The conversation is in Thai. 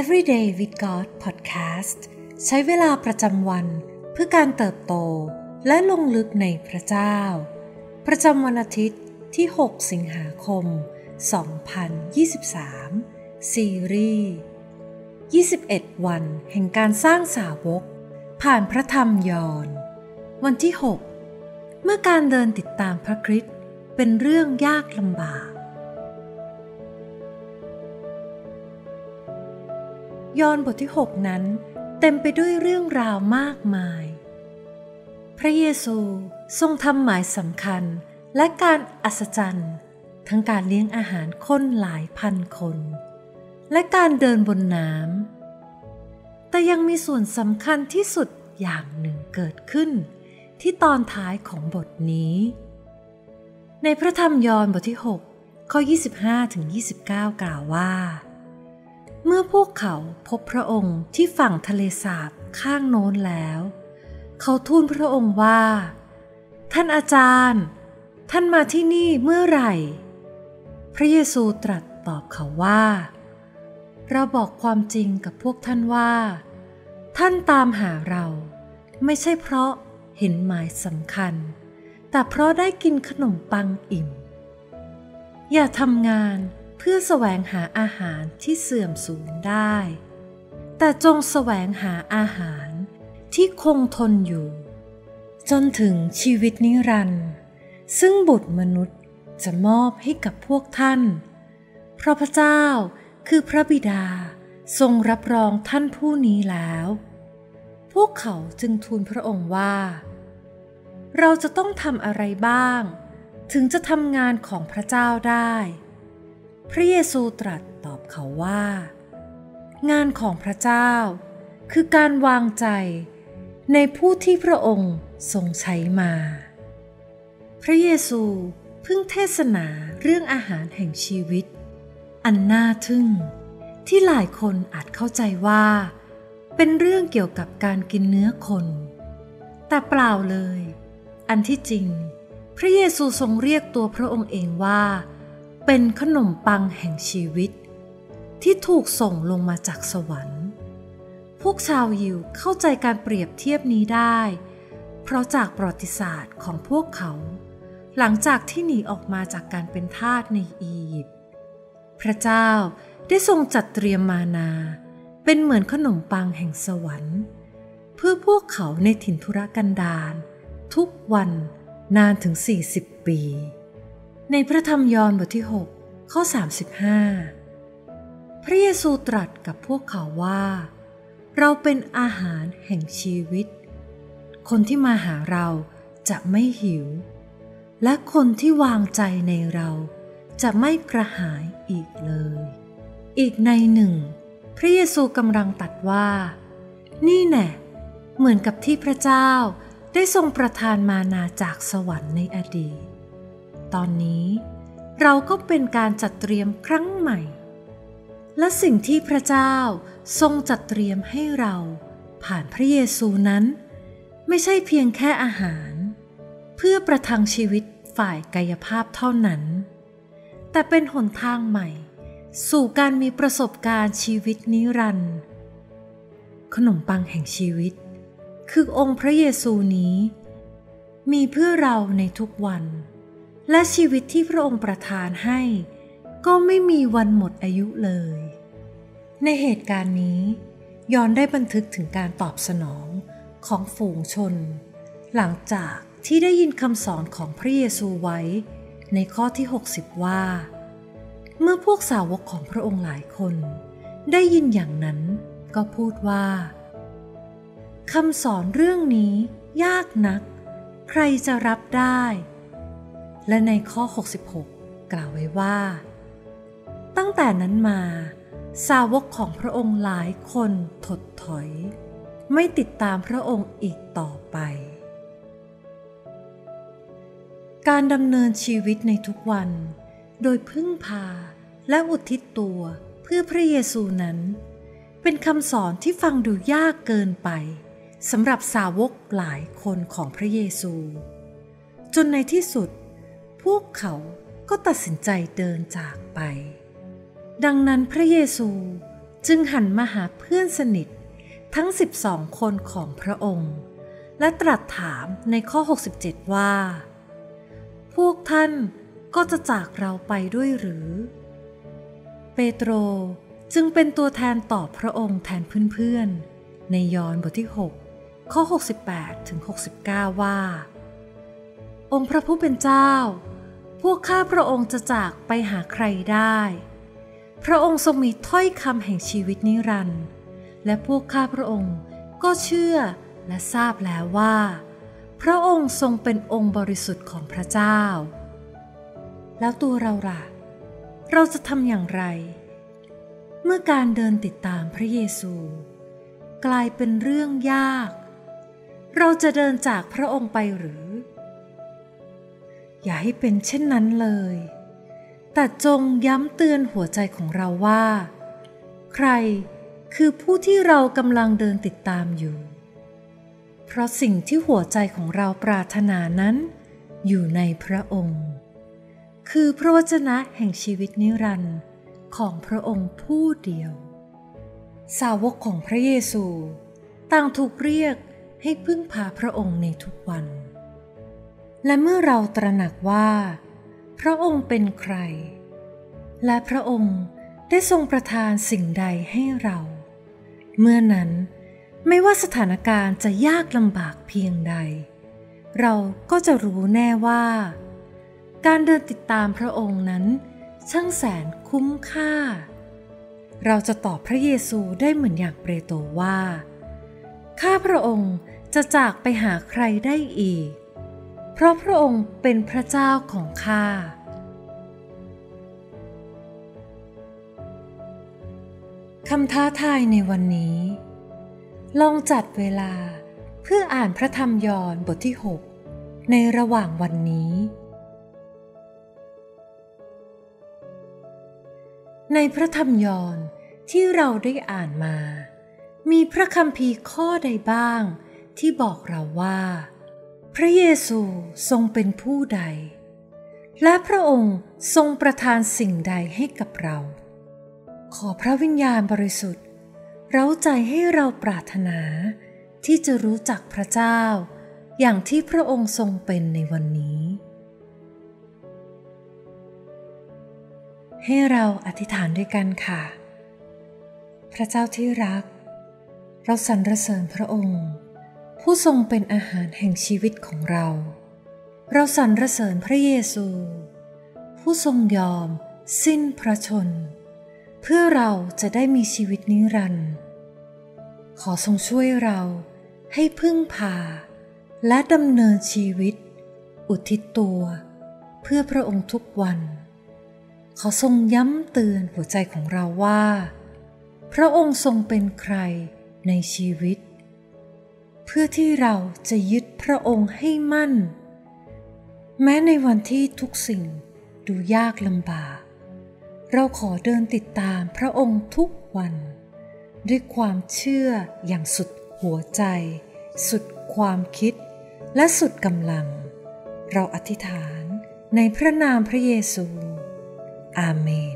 Everyday with God Podcast ใช้เวลาประจำวันเพื่อการเติบโตและลงลึกในพระเจ้า ประจำวันอาทิตย์ที่ 6 สิงหาคม 2023 ซีรีส์ 21 วันแห่งการสร้างสาวก ผ่านพระธรรมยอน วันที่ 6 เมื่อการเดินติดตามพระคริสต์เป็นเรื่องยากลำบาก ยอห์นบทที่ 6 นั้น เต็มไปด้วยเรื่องราวมากมาย พระเยซูทรงทำหมายสำคัญและการอัศจรรย์ ทั้งการเลี้ยงอาหารคนหลายพันคน และการเดินบนน้ำแต่ยังมีส่วนสำคัญที่สุดอย่างหนึ่งเกิดขึ้น ที่ตอนท้ายของบทนี้ ในพระธรรมยอห์นบทที่ 6 ข้อ 25ถึง29 กล่าวว่า เมื่อพวกเขาพบพระองค์ที่ฝั่งทะเลสาบข้างโน้นแล้ว เขาทูลพระองค์ว่า ท่านอาจารย์ ท่านมาที่นี่เมื่อไหร่ พระเยซูตรัสตอบเขาว่า เราบอกความจริงกับพวกท่านว่า ท่านตามหาเรา ไม่ใช่เพราะเห็นหมายสำคัญ แต่เพราะได้กินขนมปังอิ่ม อย่าทำงาน เพื่อแสวงหาอาหารที่เสื่อมสูญได้ แต่จงแสวงหาอาหารที่คงทนอยู่ จนถึงชีวิตนิรันดร์ซึ่งบุตรมนุษย์จะมอบให้กับพวกท่าน เพราะพระเจ้าคือพระบิดาทรงรับรองท่านผู้นี้แล้ว พวกเขาจึงทูลพระองค์ว่า เราจะต้องทำอะไรบ้าง ถึงจะทำงานของพระเจ้าได้ พระเยซูตรัสตอบเขาว่า งานของพระเจ้า คือการวางใจในผู้ที่พระองค์ทรงใช้มา พระเยซูเพิ่งเทศนาเรื่องอาหารแห่งชีวิต อันน่าทึ่ง ที่หลายคนอาจเข้าใจว่า เป็นเรื่องเกี่ยวกับการกินเนื้อคน แต่เปล่าเลย อันที่จริง พระเยซูทรงเรียกตัวพระองค์เองว่า เป็นขนมปังแห่งชีวิต ที่ถูกส่งลงมาจากสวรรค์ พวกชาวยิวเข้าใจการเปรียบเทียบนี้ได้ เพราะจากประวัติศาสตร์ของพวกเขา หลังจากที่หนีออกมาจากการเป็นทาสในอียิปต์พระเจ้าได้ทรงจัดเตรียมมานา เป็นเหมือนขนมปังแห่งสวรรค์ เพื่อพวกเขาในถิ่นธุรกันดารทุกวันนานถึง 40 ปี ในพระธรรมยอห์นบทที่ 6 ข้อ 35 พระเยซูตรัสกับพวกเขาว่า เราเป็นอาหารแห่งชีวิต คนที่มาหาเราจะไม่หิว และคนที่วางใจในเราจะไม่กระหายอีกเลย อีกในหนึ่ง พระเยซูกำลังตัดว่า นี่แน่เหมือนกับที่พระเจ้าได้ทรงประทานมานาจากสวรรค์ในอดีต ตอนนี้ เราก็เป็นการจัดเตรียมครั้งใหม่ และสิ่งที่พระเจ้าทรงจัดเตรียมให้เราผ่านพระเยซูนั้น ไม่ใช่เพียงแค่อาหาร เพื่อประทังชีวิตฝ่ายกายภาพเท่านั้น แต่เป็นหนทางใหม่ สู่การมีประสบการณ์ชีวิตนิรันดร์ขนมปังแห่งชีวิต คือองค์พระเยซูนี้ มีเพื่อเราในทุกวัน และชีวิตที่พระองค์ประทานให้ ก็ไม่มีวันหมดอายุเลย ในเหตุการณ์นี้ ยอนได้บันทึกถึงการตอบสนองของฝูงชน หลังจากที่ได้ยินคำสอนของพระเยซูไว้ ในข้อที่ 60 ว่า เมื่อพวกสาวกของพระองค์หลายคน ได้ยินอย่างนั้นก็พูดว่าคำสอนเรื่องนี้ยากนัก ใครจะรับได้ และในข้อ 66 กล่าวไว้ว่า ตั้งแต่นั้นมา สาวกของพระองค์หลายคนถดถอย ไม่ติดตามพระองค์อีกต่อไป การดำเนินชีวิตในทุกวัน โดยพึ่งพาและอุทิศตัวเพื่อพระเยซูนั้น เป็นคำสอนที่ฟังดูยากเกินไปสำหรับสาวกหลายคนของพระเยซู จนในที่สุด พวกเขาก็ตัดสินใจเดินจากไป ดังนั้นพระเยซูจึงหันมาหาเพื่อนสนิททั้ง 12 คนของพระองค์ และตรัสถามในข้อ 67 ว่า พวกท่านก็จะจากเราไปด้วยหรือ เปโตรจึงเป็นตัวแทนตอบพระองค์แทนเพื่อนๆ ในยอห์นบทที่ 6 ข้อ 68ถึง69 ว่า องค์พระผู้เป็นเจ้า พวกข้าพระองค์จะจากไปหาใครได้ พระองค์ทรงมีถ้อยคำแห่งชีวิตนิรันดร์และพวกข้าพระองค์ก็เชื่อและทราบแล้วว่า พระองค์ทรงเป็นองค์บริสุทธิ์ของพระเจ้า แล้วตัวเราล่ะ เราจะทำอย่างไร เมื่อการเดินติดตามพระเยซู กลายเป็นเรื่องยาก เราจะเดินจากพระองค์ไปหรือ อย่าให้เป็นเช่นนั้นเลย แต่จงย้ำเตือนหัวใจของเราว่า ใครคือผู้ที่เรากำลังเดินติดตามอยู่ เพราะสิ่งที่หัวใจของเราปรารถนานั้น อยู่ในพระองค์ คือพระวจนะแห่งชีวิตนิรันดร์ของพระองค์ผู้เดียว สาวกของพระเยซู ต่างถูกเรียกให้พึ่งพาพระองค์ในทุกวัน และเมื่อเราตระหนักว่า พระองค์เป็นใคร และพระองค์ได้ทรงประทานสิ่งใดให้เรา เมื่อนั้นไม่ว่าสถานการณ์จะยากลำบากเพียงใด เราก็จะรู้แน่ว่า การเดินติดตามพระองค์นั้น ช่างแสนคุ้มค่า เราจะตอบพระเยซูได้เหมือนอย่างเปโตรว่า ข้าพระองค์จะจากไปหาใครได้อีก เพราะพระองค์เป็นพระเจ้าของข้า คำท้าทายในวันนี้ ลองจัดเวลาเพื่ออ่านพระธรรมยอห์นบทที่ 6 ในระหว่างวันนี้ ในพระธรรมยอห์นที่เราได้อ่านมา มีพระคัมภีร์ข้อใดบ้างที่บอกเราว่า พระเยซูทรงเป็นผู้ใด และพระองค์ทรงประทานสิ่งใดให้กับเรา ขอพระวิญญาณบริสุทธิ์ เร้าใจให้เราปรารถนา ที่จะรู้จักพระเจ้า อย่างที่พระองค์ทรงเป็นในวันนี้ ให้เราอธิษฐานด้วยกันค่ะ พระเจ้าที่รัก เราสรรเสริญพระองค์ ผู้ทรงเป็นอาหารแห่งชีวิตของเรา เราสรรเสริญพระเยซู ผู้ทรงยอม สิ้นพระชน เพื่อเราจะได้มีชีวิตนิรันดร์ขอทรงช่วยเราให้พึ่งพา และดำเนินชีวิต อุทิศตัว เพื่อพระองค์ทุกวัน ขอทรงย้ำเตือนหัวใจของเราว่า พระองค์ทรงเป็นใครในชีวิต เพื่อที่เราจะยึดพระองค์ให้มั่น แม้ในวันที่ทุกสิ่งดูยากลำบาก เราขอเดินติดตามพระองค์ทุกวัน ด้วยความเชื่ออย่างสุดหัวใจ สุดความคิด และสุดกำลัง เราอธิษฐานในพระนามพระเยซู อาเมน